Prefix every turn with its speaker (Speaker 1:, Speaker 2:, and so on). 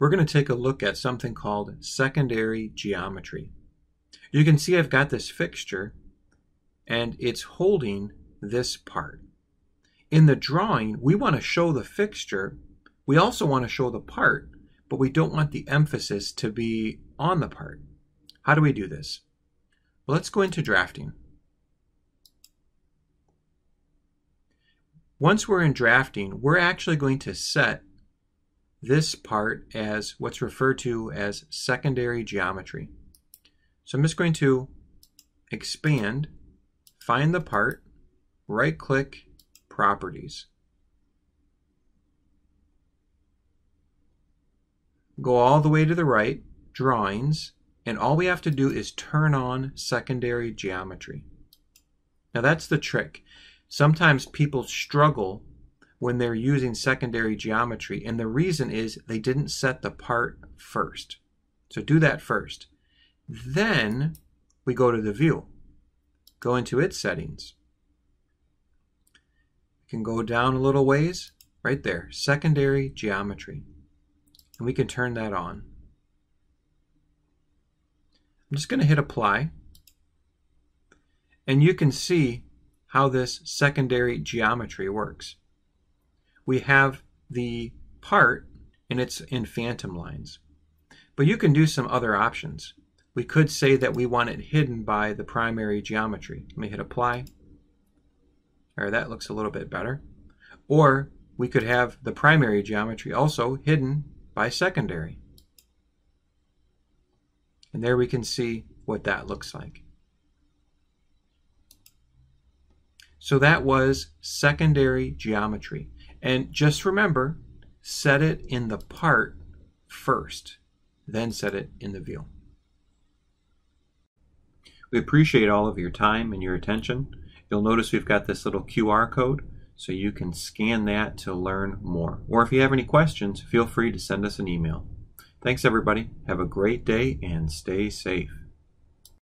Speaker 1: we're going to take a look at something called secondary geometry. You can see I've got this fixture and it's holding this part. In the drawing, we want to show the fixture. We also want to show the part, but we don't want the emphasis to be on the part. How do we do this? Well, let's go into drafting. Once we're in drafting, we're actually going to set this part as what's referred to as secondary geometry. So I'm just going to expand, find the part, right click, properties. Go all the way to the right, drawings, and all we have to do is turn on secondary geometry. Now that's the trick. Sometimes people struggle when they're using secondary geometry, and the reason is they didn't set the part first. So do that first. Then we go to the view. Go into its settings. We can go down a little ways, right there, secondary geometry. And we can turn that on. I'm just going to hit apply. And you can see how this secondary geometry works. We have the part and it's in phantom lines. But you can do some other options. We could say that we want it hidden by the primary geometry. Let me hit apply. Or that looks a little bit better. Or we could have the primary geometry also hidden by secondary. And there we can see what that looks like. So that was secondary geometry. And just remember, set it in the part first, then set it in the view. We appreciate all of your time and your attention. You'll notice we've got this little QR code, so you can scan that to learn more. Or if you have any questions, feel free to send us an email. Thanks, everybody. Have a great day and stay safe.